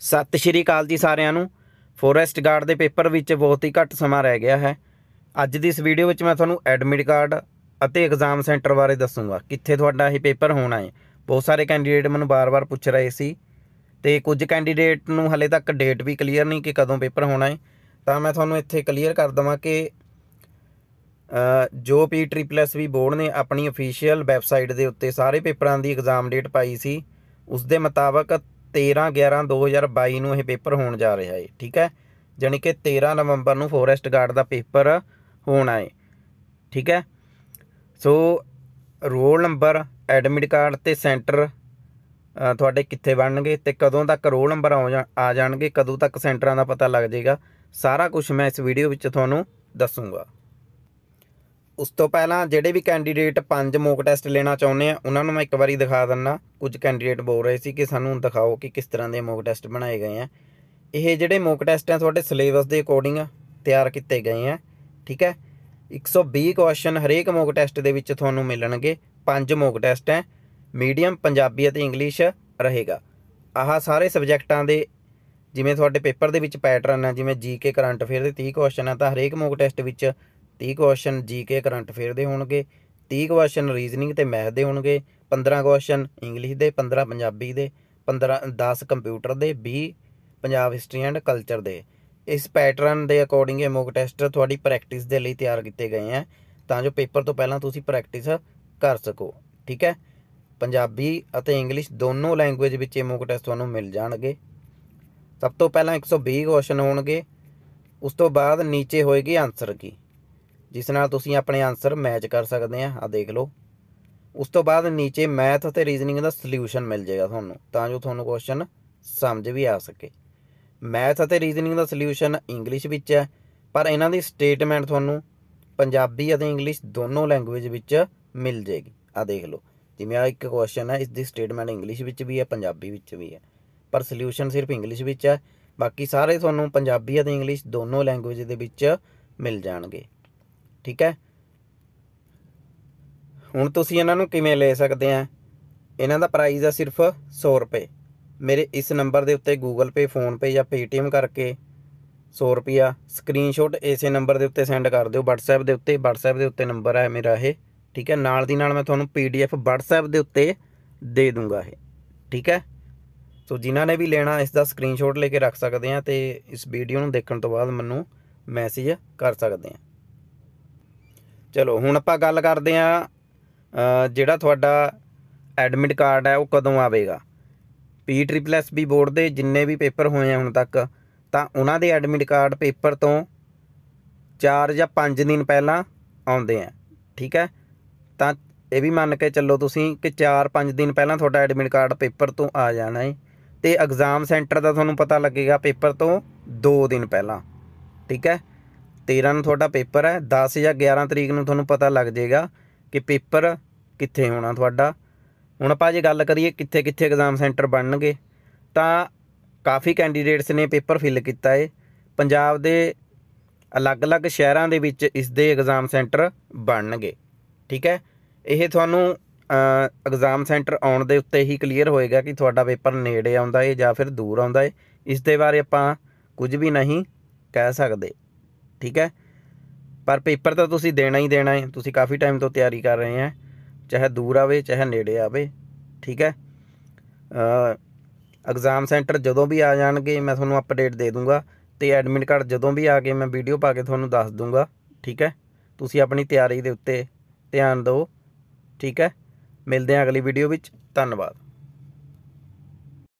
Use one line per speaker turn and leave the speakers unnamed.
ਸਤਿ ਸ਼੍ਰੀ ਅਕਾਲ ਜੀ ਸਾਰਿਆਂ ਨੂੰ। ਫੋਰੈਸਟ ਗਾਰਡ ਦੇ ਪੇਪਰ ਵਿੱਚ ਬਹੁਤ ਹੀ ਘੱਟ ਸਮਾਂ ਰਹਿ ਗਿਆ ਹੈ। ਅੱਜ ਦੀ ਇਸ ਵੀਡੀਓ ਵਿੱਚ ਮੈਂ ਤੁਹਾਨੂੰ ਐਡਮਿਟ ਕਾਰਡ ਅਤੇ ਐਗਜ਼ਾਮ ਸੈਂਟਰ ਬਾਰੇ ਦੱਸੂਗਾ, ਕਿੱਥੇ ਤੁਹਾਡਾ ਇਹ ਪੇਪਰ ਹੋਣਾ ਹੈ। ਬਹੁਤ ਸਾਰੇ ਕੈਂਡੀਡੇਟ ਮੈਨੂੰ ਬਾਰ-ਬਾਰ ਪੁੱਛ ਰਹੇ ਸੀ ਤੇ ਕੁਝ ਕੈਂਡੀਡੇਟ ਨੂੰ ਹਲੇ ਤੱਕ ਡੇਟ ਵੀ ਕਲੀਅਰ ਨਹੀਂ ਕਿ ਕਦੋਂ ਪੇਪਰ ਹੋਣਾ ਹੈ। ਤਾਂ ਮੈਂ ਤੁਹਾਨੂੰ ਇੱਥੇ ਕਲੀਅਰ ਕਰ ਦਵਾਂ ਕਿ ਜੋ P triple S B board ਨੇ ਆਪਣੀ ਅਫੀਸ਼ੀਅਲ ਵੈਬਸਾਈਟ ਦੇ ਉੱਤੇ ਸਾਰੇ ਪੇਪਰਾਂ ਦੀ ਐਗਜ਼ਾਮ ਡੇਟ ਪਾਈ ਸੀ ਉਸ ਦੇ ਮੁਤਾਬਕ 13 11 2022 ਨੂੰ ਇਹ ਪੇਪਰ ਹੋਣ ਜਾ ਰਿਹਾ ਹੈ ਠੀਕ ਹੈ? ਜਾਣੀ ਕਿ 13 ਨਵੰਬਰ ਨੂੰ ਫੋਰੈਸਟ ਗਾਰਡ ਦਾ ਪੇਪਰ ਹੋਣਾ ਹੈ ਠੀਕ ਹੈ? So roll number, admit card ਤੇ ਸੈਂਟਰ ਤੁਹਾਡੇ ਕਿੱਥੇ ਬਣਨਗੇ ਤੇ ਕਦੋਂ ਤੱਕ ਰੋਲ ਨੰਬਰ ਆ ਆ ਜਾਣਗੇ, ਕਦੋਂ ਤੱਕ ਸੈਂਟਰਾਂ ਦਾ ਪਤਾ ਲੱਗ ਜਾਏਗਾ, ਸਾਰਾ ਕੁਝ ਮੈਂ ਇਸ ਵੀਡੀਓ ਵਿੱਚ ਤੁਹਾਨੂੰ ਦੱਸੂਗਾ। ਉਸ ਤੋਂ ਪਹਿਲਾਂ ਜਿਹੜੇ ਵੀ ਕੈਂਡੀਡੇਟ ਪੰਜ ਮੋਕ ਟੈਸਟ ਲੈਣਾ ਚਾਹੁੰਦੇ ਆ, ਉਹਨਾਂ ਨੂੰ ਮੈਂ ਇੱਕ ਵਾਰੀ ਦਿਖਾ ਦਿੰਨਾ ਕੁਝ ਕੈਂਡੀਡੇਟ ਬੋਲ ਰਹੇ ਸੀ ਕਿ ਸਾਨੂੰ ਦਿਖਾਓ ਕਿ ਕਿਸ ਤਰ੍ਹਾਂ ਦੇ ਮੋਕ ਟੈਸਟ ਬਣਾਏ ਗਏ ਆ। ਇਹ ਜਿਹੜੇ ਮੋਕ ਟੈਸਟ ਆ, ਤੁਹਾਡੇ ਸਿਲੇਬਸ ਦੇ ਅਕੋਰਡਿੰਗ ਤਿਆਰ ਕੀਤੇ ਗਏ ਆ, ਠੀਕ ਹੈ 120 ਕੁਐਸਚਨ ਹਰੇਕ ਮੋਕ ਟੈਸਟ ਦੇ ਵਿੱਚ ਤੁਹਾਨੂੰ ਮਿਲਣਗੇ। ਪੰਜ ਮੋਕ ਟੈਸਟ ਹੈ ਮੀਡੀਅਮ ਪੰਜਾਬੀ ਅਤੇ ਇੰਗਲਿਸ਼ ਰਹੇਗਾ। ਆਹ ਸਾਰੇ ਸਬਜੈਕਟਾਂ ਦੇ, ਜਿਵੇਂ ਤੁਹਾਡੇ ਪੇਪਰ ਦੇ ਵਿੱਚ ਪੈਟਰਨ ਹੈ ਜਿਵੇਂ ਜੀਕੇ ਕਰੰਟ ਅਫੇਅਰ ਦੇ 30 ਕੁਐਸਚਨ ਆ, ਤਾਂ ਹਰੇਕ ਮੋਕ ਟੈਸਟ ਵਿੱਚ 30 ਕੁਐਸਚਨ ਜੀਕੇ ਕਰੰਟ ਅਫੇਅਰ ਦੇ ਹੋਣਗੇ 30 ਕੁਐਸਚਨ ਰੀਜ਼ਨਿੰਗ ਤੇ ਮੈਥ ਦੇ ਹੋਣਗੇ 15 ਕੁਐਸਚਨ ਇੰਗਲਿਸ਼ ਦੇ 15 ਪੰਜਾਬੀ ਦੇ 15 10 ਕੰਪਿਊਟਰ ਦੇ 20 ਪੰਜਾਬ ਹਿਸਟਰੀ ਐਂਡ ਕਲਚਰ ਦੇ। ਇਸ ਪੈਟਰਨ ਦੇ ਅਕੋਰਡਿੰਗ ਇਹ ਮੋਕ ਟੈਸਟ ਤੁਹਾਡੀ ਪ੍ਰੈਕਟਿਸ ਦੇ ਲਈ ਤਿਆਰ ਕੀਤੇ ਗਏ ਆ, ਤਾਂ ਜੋ ਪੇਪਰ ਤੋਂ ਪਹਿਲਾਂ ਤੁਸੀਂ ਪ੍ਰੈਕਟਿਸ ਕਰ ਸਕੋ, ਠੀਕ ਹੈ? ਪੰਜਾਬੀ ਅਤੇ ਇੰਗਲਿਸ਼ ਦੋਨੋਂ ਲੈਂਗੁਏਜ ਵਿੱਚ ਇਹ ਮੋਕ ਟੈਸਟ ਤੁਹਾਨੂੰ ਮਿਲ ਜਾਣਗੇ। ਸਭ ਤੋਂ ਪਹਿਲਾਂ 120 ਕੁਐਸਚਨ ਹੋਣਗੇ, ਉਸ ਤੋਂ ਬਾਅਦ ਨੀਚੇ ਹੋਏਗੀ ਆਨਸਰ ਕੀ? ਜਿਸ ਨਾਲ ਤੁਸੀਂ ਆਪਣੇ ਆਨਸਰ ਮੈਚ ਕਰ ਸਕਦੇ ਆ। ਆ ਦੇਖ ਲਓ। ਉਸ ਤੋਂ ਬਾਅਦ ਨੀਚੇ ਮੈਥ ਅਤੇ ਰੀਜ਼ਨਿੰਗ ਦਾ ਸੋਲੂਸ਼ਨ ਮਿਲ ਜਾਏਗਾ ਤੁਹਾਨੂੰ, ਤਾਂ ਜੋ ਤੁਹਾਨੂੰ ਕੁਐਸਚਨ ਸਮਝ ਵੀ ਆ ਸਕੇ। ਮੈਥ ਅਤੇ ਰੀਜ਼ਨਿੰਗ ਦਾ ਸੋਲੂਸ਼ਨ ਇੰਗਲਿਸ਼ ਵਿੱਚ ਹੈ, ਪਰ ਇਹਨਾਂ ਦੀ ਸਟੇਟਮੈਂਟ ਤੁਹਾਨੂੰ ਪੰਜਾਬੀ ਅਤੇ ਇੰਗਲਿਸ਼ ਦੋਨੋਂ ਲੈਂਗੁਏਜ ਵਿੱਚ ਮਿਲ ਜਾਏਗੀ। ਆ ਦੇਖ ਲਓ, ਜਿਵੇਂ ਆ ਇੱਕ ਕੁਐਸਚਨ ਹੈ ਇਸ ਦੀ ਸਟੇਟਮੈਂਟ ਇੰਗਲਿਸ਼ ਵਿੱਚ ਵੀ ਹੈ, ਪੰਜਾਬੀ ਵਿੱਚ ਵੀ ਹੈ। ਪਰ ਸੋਲੂਸ਼ਨ ਸਿਰਫ ਇੰਗਲਿਸ਼ ਵਿੱਚ ਹੈ, ਬਾਕੀ ਸਾਰੇ ਤੁਹਾਨੂੰ ਪੰਜਾਬੀ ਅਤੇ ਇੰਗਲਿਸ਼ ਦੋਨੋਂ ਲੈਂਗੁਏਜ ਦੇ ਵਿੱਚ ਮਿਲ ਜਾਣਗੇ। ਠੀਕ ਹੈ? ਹੁਣ ਤੁਸੀਂ ਇਹਨਾਂ ਨੂੰ ਕਿਵੇਂ ਲੈ ਸਕਦੇ ਆ? ਇਹਨਾਂ ਦਾ ਪ੍ਰਾਈਸ ਆ ਸਿਰਫ 100 ਰੁਪਏ। ਮੇਰੇ ਇਸ ਨੰਬਰ ਦੇ ਉੱਤੇ Google Pay, Phone Pay ਜਾਂ Paytm ਕਰਕੇ 100 ਰੁਪਿਆ ਸਕਰੀਨਸ਼ਾਟ ਇਸੇ ਨੰਬਰ ਦੇ ਉੱਤੇ ਸੈਂਡ ਕਰ ਦਿਓ। WhatsApp ਦੇ ਉੱਤੇ, WhatsApp ਦੇ ਉੱਤੇ ਨੰਬਰ ਹੈ ਮੇਰਾ ਇਹ, ਠੀਕ ਹੈ? ਨਾਲ ਦੀ ਨਾਲ ਮੈਂ ਤੁਹਾਨੂੰ PDF WhatsApp ਦੇ ਉੱਤੇ ਦੇ ਦੂੰਗਾ ਇਹ, ਠੀਕ ਹੈ? ਸੋ ਜਿਨ੍ਹਾਂ ਨੇ ਵੀ ਲੈਣਾ ਇਸ ਦਾ ਸਕਰੀਨਸ਼ਾਟ ਲੈ ਕੇ ਰੱਖ ਸਕਦੇ ਆ ਤੇ ਇਸ ਵੀਡੀਓ ਨੂੰ ਦੇਖਣ ਤੋਂ ਬਾਅਦ ਮੈਨੂੰ ਮੈਸੇਜ ਕਰ ਸਕਦੇ ਆ। ਚਲੋ, ਹੁਣ ਆਪਾਂ ਗੱਲ ਕਰਦੇ ਆ ਜਿਹੜਾ ਤੁਹਾਡਾ ਐਡਮਿਟ ਕਾਰਡ ਹੈ, ਉਹ ਕਦੋਂ ਆਵੇਗਾ? P triple S B board ਦੇ ਜਿੰਨੇ ਵੀ ਪੇਪਰ ਹੋਏ ਆ ਹੁਣ ਤੱਕ, ਤਾਂ ਉਹਨਾਂ ਦੇ ਐਡਮਿਟ ਕਾਰਡ ਪੇਪਰ ਤੋਂ 4 ਜਾਂ 5 ਦਿਨ ਪਹਿਲਾਂ ਆਉਂਦੇ ਆ, ਠੀਕ ਹੈ? ਤਾਂ ਇਹ ਵੀ ਮੰਨ ਕੇ ਚੱਲੋ ਤੁਸੀਂ ਕਿ 4-5 ਦਿਨ ਪਹਿਲਾਂ ਤੁਹਾਡਾ ਐਡਮਿਟ ਕਾਰਡ ਪੇਪਰ ਤੋਂ ਆ ਜਾਣਾ ਹੈ ਤੇ ਐਗਜ਼ਾਮ ਸੈਂਟਰ ਦਾ ਤੁਹਾਨੂੰ ਪਤਾ ਲੱਗੇਗਾ ਪੇਪਰ ਤੋਂ 2 ਦਿਨ ਪਹਿਲਾਂ, ਠੀਕ ਹੈ? 13 ਨੂੰ ਤੁਹਾਡਾ ਪੇਪਰ ਹੈ 10 ਜਾਂ 11 ਤਰੀਕ ਨੂੰ ਤੁਹਾਨੂੰ ਪਤਾ ਲੱਗ ਜਾਏਗਾ ਕਿ ਪੇਪਰ ਕਿੱਥੇ ਹੋਣਾ ਤੁਹਾਡਾ। ਹੁਣ ਆਪਾਂ ਜੇ ਗੱਲ ਕਰੀਏ ਕਿੱਥੇ ਕਿੱਥੇ ਐਗਜ਼ਾਮ ਸੈਂਟਰ ਬਣਨਗੇ, ਤਾਂ ਕਾਫੀ ਕੈਂਡੀਡੇਟਸ ਨੇ ਪੇਪਰ ਫਿਲ ਕੀਤਾ ਹੈ ਪੰਜਾਬ ਦੇ ਅਲੱਗ-ਅਲੱਗ ਸ਼ਹਿਰਾਂ ਦੇ ਵਿੱਚ ਇਸ ਦੇ ਐਗਜ਼ਾਮ ਸੈਂਟਰ ਬਣਨਗੇ, ਠੀਕ ਹੈ? ਇਹ ਤੁਹਾਨੂੰ ਐਗਜ਼ਾਮ ਸੈਂਟਰ ਆਉਣ ਦੇ ਉੱਤੇ ਹੀ ਕਲੀਅਰ ਹੋਏਗਾ ਕਿ ਤੁਹਾਡਾ ਪੇਪਰ ਨੇੜੇ ਆਉਂਦਾ ਏ ਜਾਂ ਫਿਰ ਦੂਰ ਆਉਂਦਾ ਏ। ਇਸ ਦੇ ਬਾਰੇ ਆਪਾਂ ਕੁਝ ਵੀ ਨਹੀਂ ਕਹਿ ਸਕਦੇ। ਠੀਕ ਹੈ? ਪਰ ਪੇਪਰ ਤਾਂ ਤੁਸੀਂ ਦੇਣਾ ਹੀ ਦੇਣਾ ਹੈ। ਤੁਸੀਂ ਕਾਫੀ ਟਾਈਮ ਤੋਂ ਤਿਆਰੀ ਕਰ ਰਹੇ ਹੈ। ਚਾਹੇ ਦੂਰ ਆਵੇ, ਚਾਹੇ ਨੇੜੇ ਆਵੇ। ਠੀਕ ਹੈ? ਐਗਜ਼ਾਮ ਸੈਂਟਰ ਜਦੋਂ ਵੀ ਆ ਜਾਣਗੇ, ਮੈਂ ਤੁਹਾਨੂੰ ਅਪਡੇਟ ਦੇ ਦੂੰਗਾ। ਤੇ ਐਡਮਿਟ ਕਾਰਡ ਜਦੋਂ ਵੀ ਆ ਗਏ ਮੈਂ ਵੀਡੀਓ ਪਾ ਕੇ ਤੁਹਾਨੂੰ ਦੱਸ ਦੂੰਗਾ। ਠੀਕ ਹੈ? ਤੁਸੀਂ ਆਪਣੀ ਤਿਆਰੀ ਦੇ ਉੱਤੇ ਧਿਆਨ ਦਿਓ। ਠੀਕ ਹੈ? ਮਿਲਦੇ ਹਾਂ ਅਗਲੀ ਵੀਡੀਓ ਵਿੱਚ। ਧੰਨਵਾਦ।